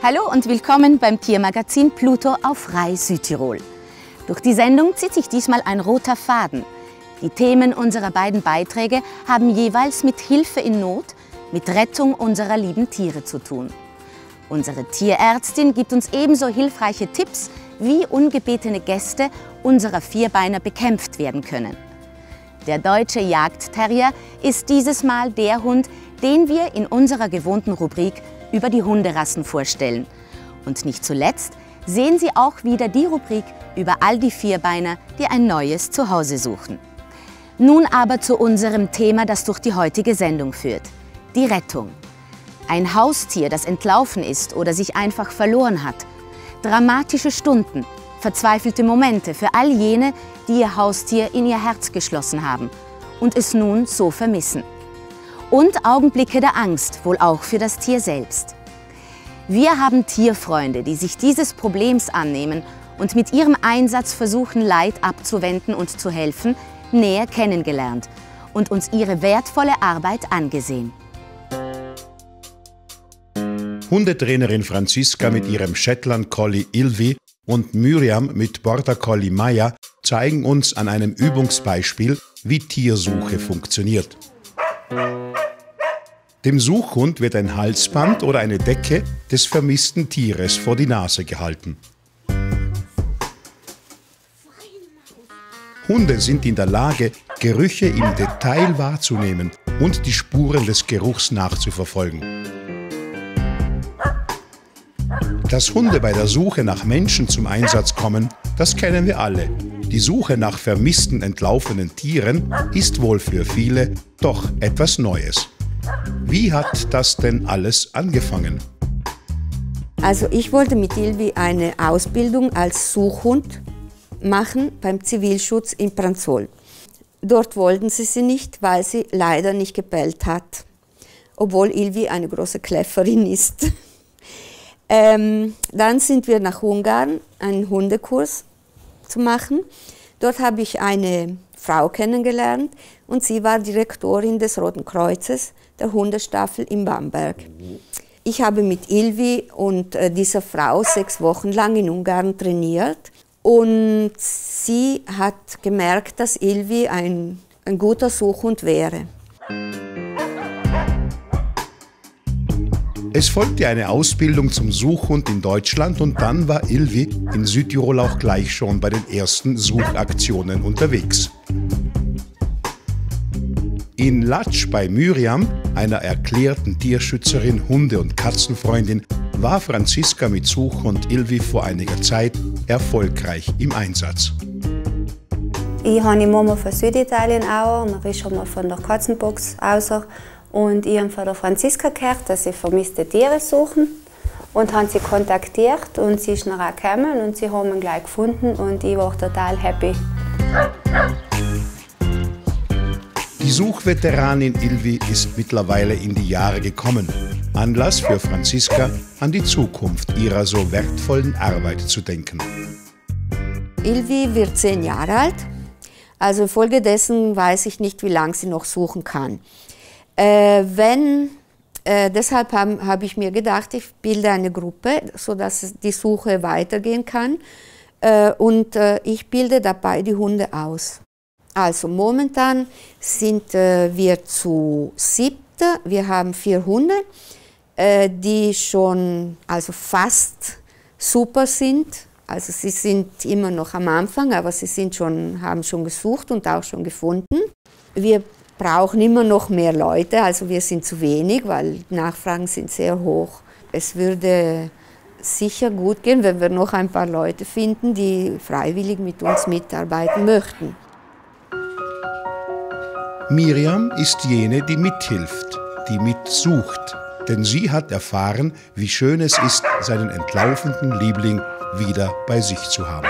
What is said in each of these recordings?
Hallo und willkommen beim Tiermagazin Pluto auf Rai Südtirol. Durch die Sendung zieht sich diesmal ein roter Faden. Die Themen unserer beiden Beiträge haben jeweils mit Hilfe in Not, mit Rettung unserer lieben Tiere zu tun. Unsere Tierärztin gibt uns ebenso hilfreiche Tipps, wie ungebetene Gäste unserer Vierbeiner bekämpft werden können. Der deutsche Jagdterrier ist dieses Mal der Hund, den wir in unserer gewohnten Rubrik über die Hunderassen vorstellen. Und nicht zuletzt sehen Sie auch wieder die Rubrik über all die Vierbeiner, die ein neues Zuhause suchen. Nun aber zu unserem Thema, das durch die heutige Sendung führt. Die Rettung. Ein Haustier, das entlaufen ist oder sich einfach verloren hat. Dramatische Stunden, verzweifelte Momente für all jene, die ihr Haustier in ihr Herz geschlossen haben und es nun so vermissen und Augenblicke der Angst, wohl auch für das Tier selbst. Wir haben Tierfreunde, die sich dieses Problems annehmen und mit ihrem Einsatz versuchen, Leid abzuwenden und zu helfen, näher kennengelernt und uns ihre wertvolle Arbeit angesehen. Hundetrainerin Franziska mit ihrem Shetland Collie Ilvi und Miriam mit Border Collie Maya zeigen uns an einem Übungsbeispiel, wie Tiersuche funktioniert. Dem Suchhund wird ein Halsband oder eine Decke des vermissten Tieres vor die Nase gehalten. Hunde sind in der Lage, Gerüche im Detail wahrzunehmen und die Spuren des Geruchs nachzuverfolgen. Dass Hunde bei der Suche nach Menschen zum Einsatz kommen, das kennen wir alle. Die Suche nach vermissten, entlaufenen Tieren ist wohl für viele doch etwas Neues. Wie hat das denn alles angefangen? Also ich wollte mit Ilvi eine Ausbildung als Suchhund machen beim Zivilschutz in Pranzol. Dort wollten sie sie nicht, weil sie leider nicht gebellt hat, obwohl Ilvi eine große Kläfferin ist. Ähm, dann sind wir nach Ungarn, einen Hundekurs zu machen. Dort habe ich eine Frau kennengelernt und sie war Direktorin des Roten Kreuzes der Hundestaffel in Bamberg. Ich habe mit Ilvi und äh, dieser Frau sechs Wochen lang in Ungarn trainiert und sie hat gemerkt, dass Ilvi ein, ein guter Suchhund wäre. Es folgte eine Ausbildung zum Suchhund in Deutschland und dann war Ilvi in Südtirol auch gleich schon bei den ersten Suchaktionen unterwegs. In Latsch bei Myriam, einer erklärten Tierschützerin, Hunde- und Katzenfreundin, war Franziska mit Suchhund Ilvi vor einiger Zeit erfolgreich im Einsatz. Ich habe die Mama von Süditalien auch, dann ist schon mal von der Katzenbox aus. Und ich habe von der Franziska gehört, dass sie vermisste Tiere suchen und haben sie kontaktiert und sie ist nachher gekommen und sie haben ihn gleich gefunden und ich war total happy. Die Suchveteranin Ilvi ist mittlerweile in die Jahre gekommen. Anlass für Franziska, an die Zukunft ihrer so wertvollen Arbeit zu denken. Ilvi wird zehn Jahre alt, also infolgedessen weiß ich nicht, wie lange sie noch suchen kann. Äh, wenn, äh, deshalb habe hab ich mir gedacht, ich bilde eine Gruppe, sodass die Suche weitergehen kann. Äh, und äh, ich bilde dabei die Hunde aus. Also momentan sind äh, wir zu siebter. Wir haben vier Hunde, äh, die schon also fast super sind. Also sie sind immer noch am Anfang, aber sie sind schon, haben schon gesucht und auch schon gefunden. Wir brauchen immer noch mehr Leute, also wir sind zu wenig, weil Nachfragen sind sehr hoch. Es würde sicher gut gehen, wenn wir noch ein paar Leute finden, die freiwillig mit uns mitarbeiten möchten. Miriam ist jene, die mithilft, die mitsucht, denn sie hat erfahren, wie schön es ist, seinen entlaufenden Liebling wieder bei sich zu haben.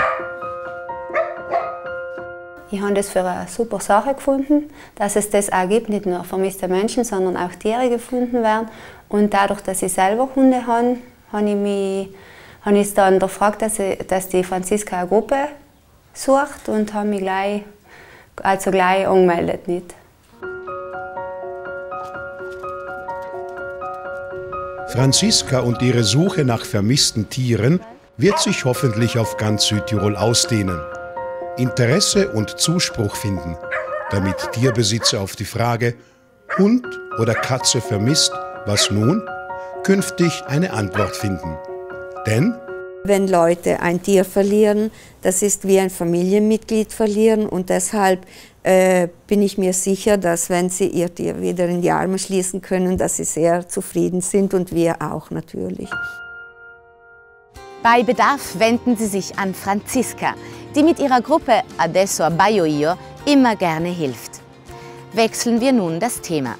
Ich habe das für eine super Sache gefunden, dass es das auch gibt, nicht nur vermisste Menschen, sondern auch Tiere gefunden werden. Und dadurch, dass ich selber Hunde habe, habe ich mich habe ich dann gefragt, dass, ich, dass die Franziska eine Gruppe sucht und habe mich gleich, also gleich angemeldet. Nicht. Franziska und ihre Suche nach vermissten Tieren wird sich hoffentlich auf ganz Südtirol ausdehnen. Interesse und Zuspruch finden, damit Tierbesitzer auf die Frage Hund oder Katze vermisst, was nun, künftig eine Antwort finden. Denn wenn Leute ein Tier verlieren, das ist wie ein Familienmitglied verlieren und deshalb äh, bin ich mir sicher, dass wenn sie ihr Tier wieder in die Arme schließen können, dass sie sehr zufrieden sind und wir auch natürlich. Bei Bedarf wenden Sie sich an Franziska, die mit ihrer Gruppe Adesso Abbaio Io immer gerne hilft. Wechseln wir nun das Thema.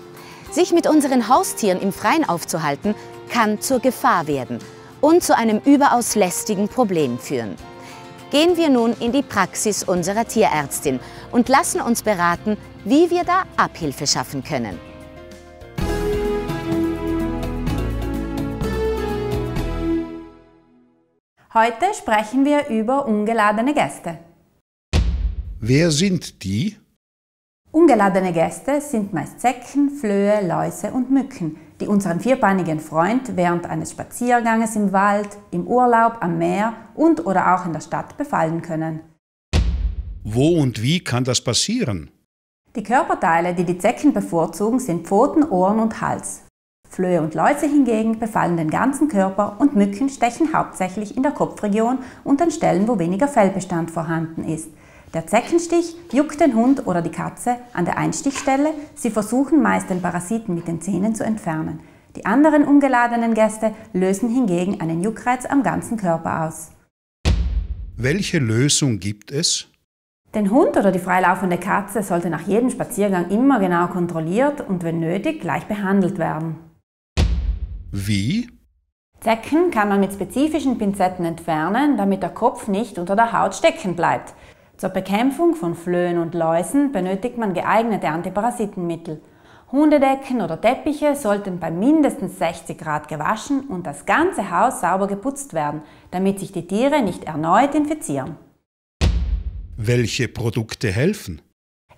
Sich mit unseren Haustieren im Freien aufzuhalten, kann zur Gefahr werden und zu einem überaus lästigen Problem führen. Gehen wir nun in die Praxis unserer Tierärztin und lassen uns beraten, wie wir da Abhilfe schaffen können. Heute sprechen wir über ungeladene Gäste. Wer sind die? Ungeladene Gäste sind meist Zecken, Flöhe, Läuse und Mücken, die unseren vierbeinigen Freund während eines Spazierganges im Wald, im Urlaub, am Meer und oder auch in der Stadt befallen können. Wo und wie kann das passieren? Die Körperteile, die die Zecken bevorzugen, sind Pfoten, Ohren und Hals. Flöhe und Läuse hingegen befallen den ganzen Körper und Mücken stechen hauptsächlich in der Kopfregion und an Stellen, wo weniger Fellbestand vorhanden ist. Der Zeckenstich juckt den Hund oder die Katze an der Einstichstelle. Sie versuchen meist den Parasiten mit den Zähnen zu entfernen. Die anderen ungeladenen Gäste lösen hingegen einen Juckreiz am ganzen Körper aus. Welche Lösung gibt es? Den Hund oder die freilaufende Katze sollte nach jedem Spaziergang immer genau kontrolliert und wenn nötig gleich behandelt werden. Wie? Zecken kann man mit spezifischen Pinzetten entfernen, damit der Kopf nicht unter der Haut stecken bleibt. Zur Bekämpfung von Flöhen und Läusen benötigt man geeignete Antiparasitenmittel. Hundedecken oder Teppiche sollten bei mindestens 60 Grad gewaschen und das ganze Haus sauber geputzt werden, damit sich die Tiere nicht erneut infizieren. Welche Produkte helfen?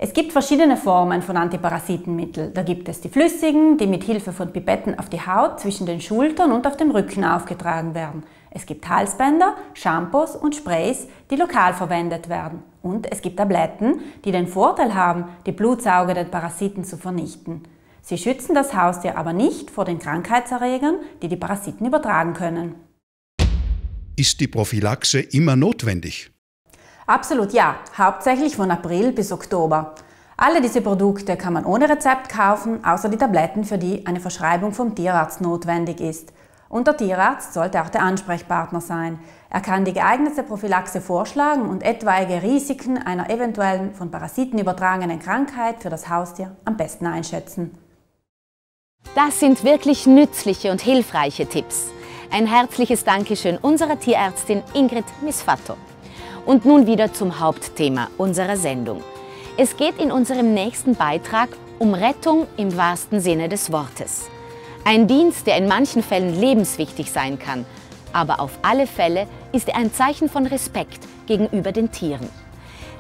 Es gibt verschiedene Formen von Antiparasitenmitteln. Da gibt es die flüssigen, die mit Hilfe von Pipetten auf die Haut zwischen den Schultern und auf dem Rücken aufgetragen werden. Es gibt Halsbänder, Shampoos und Sprays, die lokal verwendet werden. Und es gibt Tabletten, die den Vorteil haben, die blutsaugenden Parasiten zu vernichten. Sie schützen das Haustier aber nicht vor den Krankheitserregern, die die Parasiten übertragen können. Ist die Prophylaxe immer notwendig? Absolut ja, hauptsächlich von April bis Oktober. Alle diese Produkte kann man ohne Rezept kaufen, außer die Tabletten, für die eine Verschreibung vom Tierarzt notwendig ist. Und der Tierarzt sollte auch der Ansprechpartner sein. Er kann die geeignete Prophylaxe vorschlagen und etwaige Risiken einer eventuellen von Parasiten übertragenen Krankheit für das Haustier am besten einschätzen. Das sind wirklich nützliche und hilfreiche Tipps. Ein herzliches Dankeschön unserer Tierärztin Ingrid Misfatto. Und nun wieder zum Hauptthema unserer Sendung. Es geht in unserem nächsten Beitrag um Rettung im wahrsten Sinne des Wortes. Ein Dienst, der in manchen Fällen lebenswichtig sein kann, aber auf alle Fälle ist er ein Zeichen von Respekt gegenüber den Tieren.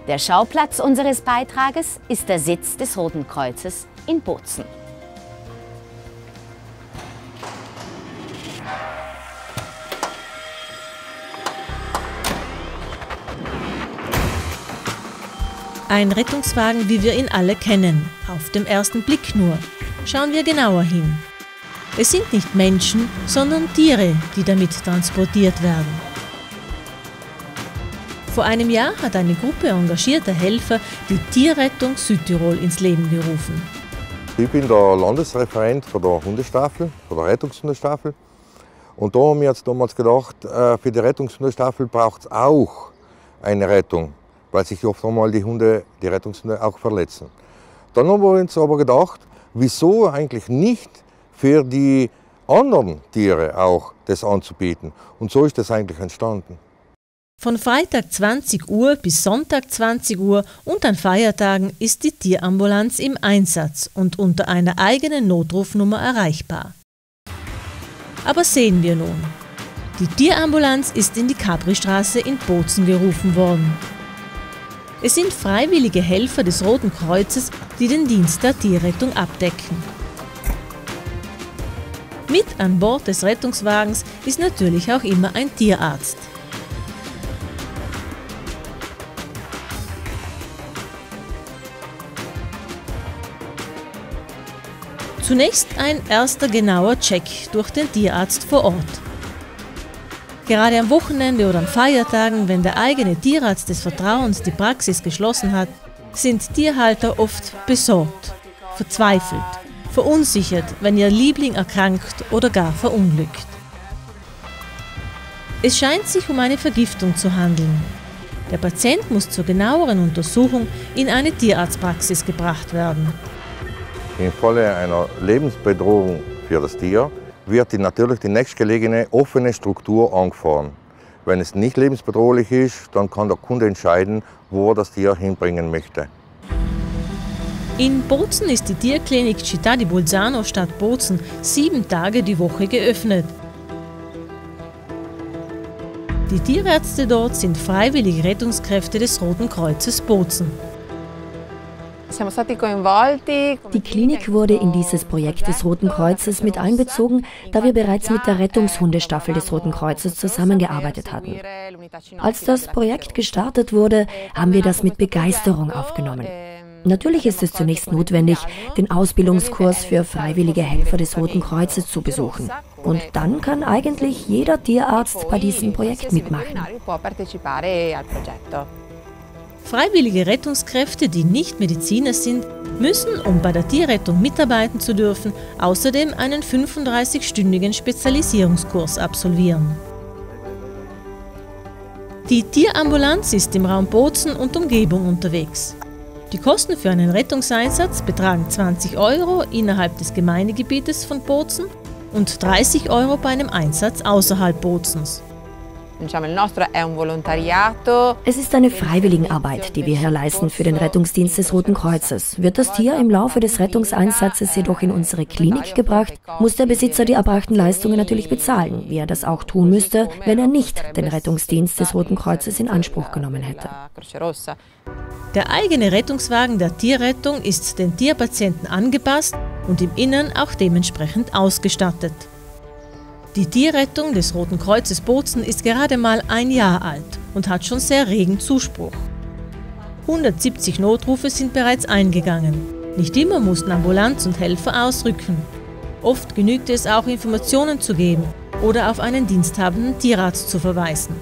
Der Schauplatz unseres Beitrages ist der Sitz des Roten Kreuzes in Bozen. Ein Rettungswagen, wie wir ihn alle kennen. Auf dem ersten Blick nur. Schauen wir genauer hin. Es sind nicht Menschen, sondern Tiere, die damit transportiert werden. Vor einem Jahr hat eine Gruppe engagierter Helfer die Tierrettung Südtirol ins Leben gerufen. Ich bin der Landesreferent von der Hundestaffel, von der Rettungshundestaffel. Und da haben wir jetzt damals gedacht, äh, für die Rettungshundestaffel braucht es auch eine Rettung weil sich oft einmal die Hunde, die Rettungshunde auch verletzen. Dann haben wir uns aber gedacht, wieso eigentlich nicht für die anderen Tiere auch das anzubieten. Und so ist das eigentlich entstanden. Von Freitag 20 Uhr bis Sonntag 20 Uhr und an Feiertagen ist die Tierambulanz im Einsatz und unter einer eigenen Notrufnummer erreichbar. Aber sehen wir nun. Die Tierambulanz ist in die Capristraße in Bozen gerufen worden. Es sind freiwillige Helfer des Roten Kreuzes, die den Dienst der Tierrettung abdecken. Mit an Bord des Rettungswagens ist natürlich auch immer ein Tierarzt. Zunächst ein erster genauer Check durch den Tierarzt vor Ort. Gerade am Wochenende oder an Feiertagen, wenn der eigene Tierarzt des Vertrauens die Praxis geschlossen hat, sind Tierhalter oft besorgt, verzweifelt, verunsichert, wenn ihr Liebling erkrankt oder gar verunglückt. Es scheint sich um eine Vergiftung zu handeln. Der Patient muss zur genaueren Untersuchung in eine Tierarztpraxis gebracht werden. Im Falle einer Lebensbedrohung für das Tier wird die natürlich die nächstgelegene offene Struktur angefahren. Wenn es nicht lebensbedrohlich ist, dann kann der Kunde entscheiden, wo er das Tier hinbringen möchte. In Bozen ist die Tierklinik Città di Bolzano Stadt Bozen sieben Tage die Woche geöffnet. Die Tierärzte dort sind freiwillige Rettungskräfte des Roten Kreuzes Bozen. Die Klinik wurde in dieses Projekt des Roten Kreuzes mit einbezogen, da wir bereits mit der Rettungshundestaffel des Roten Kreuzes zusammengearbeitet hatten. Als das Projekt gestartet wurde, haben wir das mit Begeisterung aufgenommen. Natürlich ist es zunächst notwendig, den Ausbildungskurs für freiwillige Helfer des Roten Kreuzes zu besuchen. Und dann kann eigentlich jeder Tierarzt bei diesem Projekt mitmachen. Freiwillige Rettungskräfte, die nicht Mediziner sind, müssen, um bei der Tierrettung mitarbeiten zu dürfen, außerdem einen 35-stündigen Spezialisierungskurs absolvieren. Die Tierambulanz ist im Raum Bozen und Umgebung unterwegs. Die Kosten für einen Rettungseinsatz betragen 20 Euro innerhalb des Gemeindegebietes von Bozen und 30 Euro bei einem Einsatz außerhalb Bozens. Es ist eine Freiwilligenarbeit, die wir hier leisten für den Rettungsdienst des Roten Kreuzes. Wird das Tier im Laufe des Rettungseinsatzes jedoch in unsere Klinik gebracht, muss der Besitzer die erbrachten Leistungen natürlich bezahlen, wie er das auch tun müsste, wenn er nicht den Rettungsdienst des Roten Kreuzes in Anspruch genommen hätte. Der eigene Rettungswagen der Tierrettung ist den Tierpatienten angepasst und im Innern auch dementsprechend ausgestattet. Die Tierrettung des Roten Kreuzes Bozen ist gerade mal ein Jahr alt und hat schon sehr regen Zuspruch. 170 Notrufe sind bereits eingegangen. Nicht immer mussten Ambulanz und Helfer ausrücken. Oft genügte es auch, Informationen zu geben oder auf einen diensthabenden Tierarzt zu verweisen.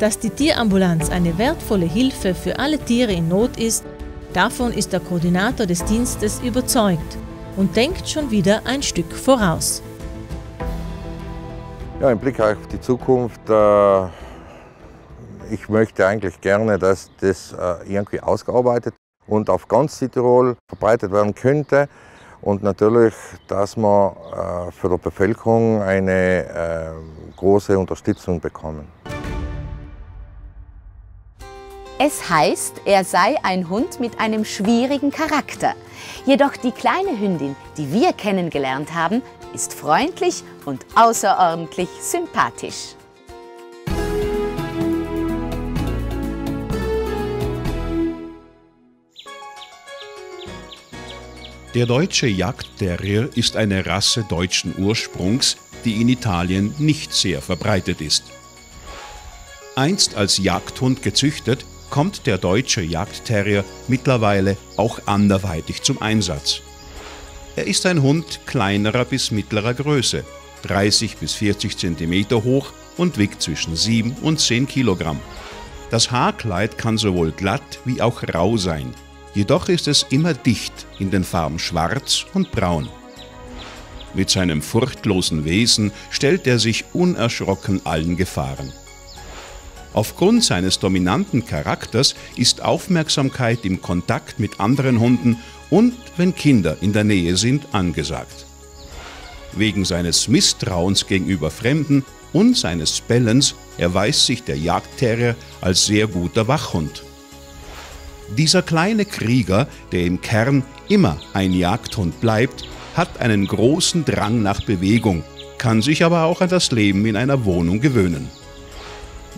Dass die Tierambulanz eine wertvolle Hilfe für alle Tiere in Not ist, davon ist der Koordinator des Dienstes überzeugt und denkt schon wieder ein Stück voraus. Ja, im Blick auf die Zukunft, äh, ich möchte eigentlich gerne, dass das äh, irgendwie ausgearbeitet und auf ganz Südtirol verbreitet werden könnte. Und natürlich, dass wir äh, für die Bevölkerung eine große Unterstützung bekommen. Es heißt, er sei ein Hund mit einem schwierigen Charakter. Jedoch die kleine Hündin, die wir kennengelernt haben, ist freundlich und außerordentlich sympathisch. Der deutsche Jagdterrier ist eine Rasse deutschen Ursprungs, die in Italien nicht sehr verbreitet ist. Einst als Jagdhund gezüchtet, kommt der deutsche Jagdterrier mittlerweile auch anderweitig zum Einsatz. Er ist ein Hund kleinerer bis mittlerer Größe, 30 bis 40 cm hoch und wiegt zwischen 7 und 10 Kilogramm. Das Haarkleid kann sowohl glatt wie auch rau sein, jedoch ist es immer dicht in den Farben schwarz und braun. Mit seinem furchtlosen Wesen stellt er sich unerschrocken allen Gefahren. Aufgrund seines dominanten Charakters ist Aufmerksamkeit im Kontakt mit anderen Hunden und wenn Kinder in der Nähe sind, angesagt. Wegen seines Misstrauens gegenüber Fremden und seines Bellens erweist sich der Jagdterrier als sehr guter Wachhund. Dieser kleine Krieger, der im Kern immer ein Jagdhund bleibt, hat einen großen Drang nach Bewegung, kann sich aber auch an das Leben in einer Wohnung gewöhnen.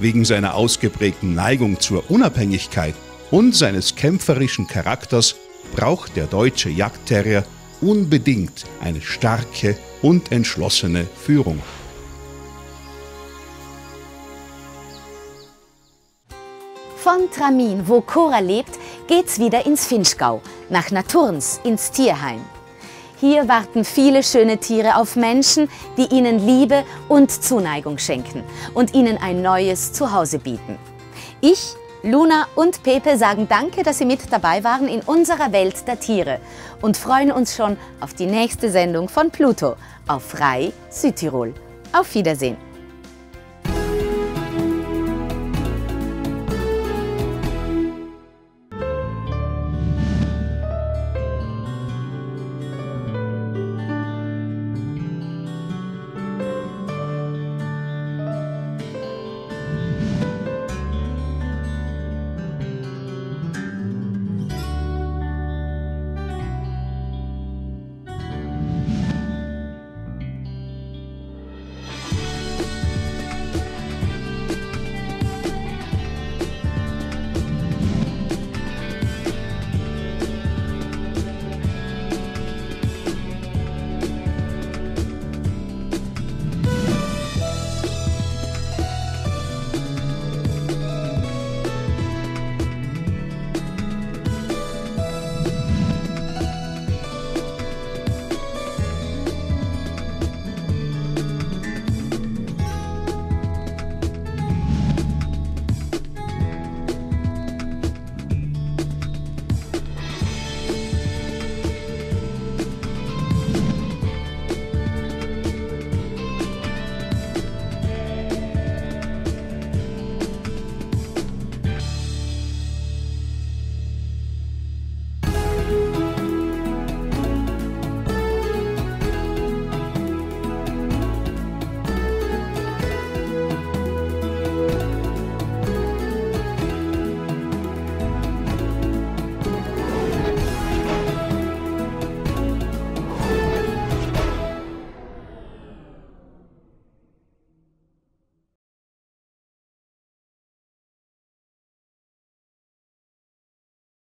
Wegen seiner ausgeprägten Neigung zur Unabhängigkeit und seines kämpferischen Charakters braucht der deutsche Jagdterrier unbedingt eine starke und entschlossene Führung. Von Tramin, wo Cora lebt, geht's wieder ins Finchgau, nach Naturns, ins Tierheim. Hier warten viele schöne Tiere auf Menschen, die ihnen Liebe und Zuneigung schenken und ihnen ein neues Zuhause bieten. Ich, Luna und Pepe sagen Danke, dass Sie mit dabei waren in unserer Welt der Tiere und freuen uns schon auf die nächste Sendung von Pluto auf Frei Südtirol. Auf Wiedersehen.